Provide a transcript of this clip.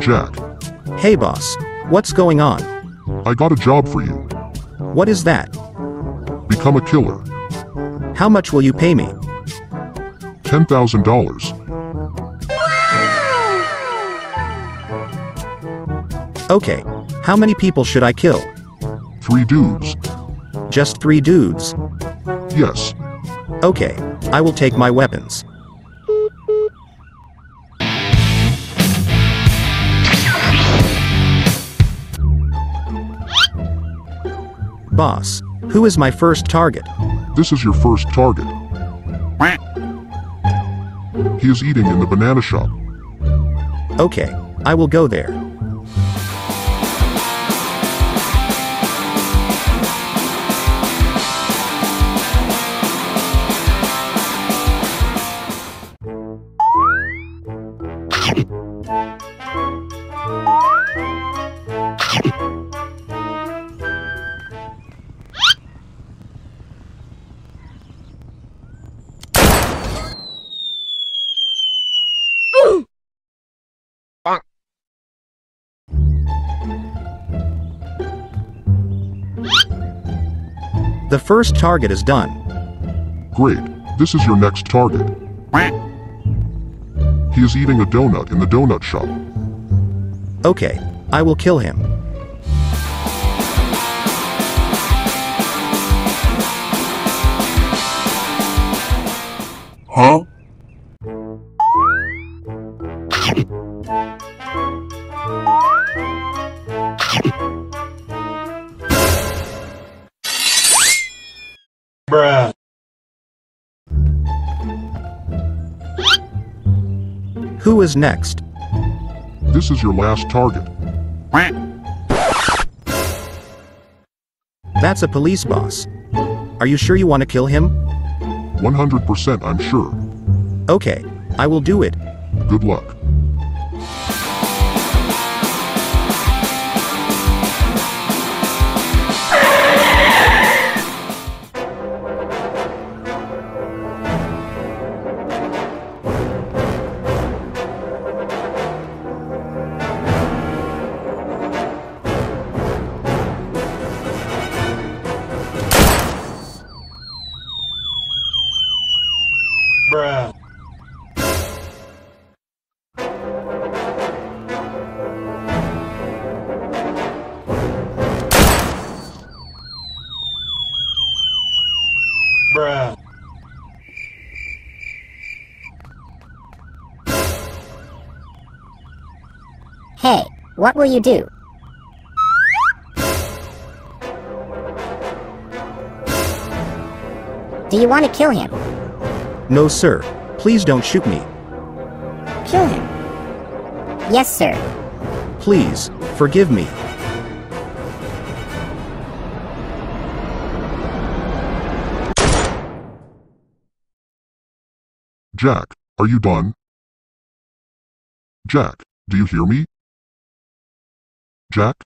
Jack, Hey boss. What's going on? I got a job for you. What is that? Become a killer. How much will you pay me? $10,000. Okay. How many people should I kill? Three dudes. Just three dudes. Yes. Okay. I will take my weapons. Boss. Who is my first target? This is your first target. He is eating in the banana shop. Okay. I will go there. The first target is done. Great. This is your next target. He is eating a donut in the donut shop. Okay. I will kill him. Huh? Who is next? This is your last target. That's a police boss. Are you sure you want to kill him? 100% I'm sure. Okay. I will do it. Good luck. Bruh. Bruh. Hey, what will you do? Do you want to kill him? No, sir. Please don't shoot me. Kill him. Yes, sir. Please, forgive me. Jack, are you done? Jack, do you hear me? Jack?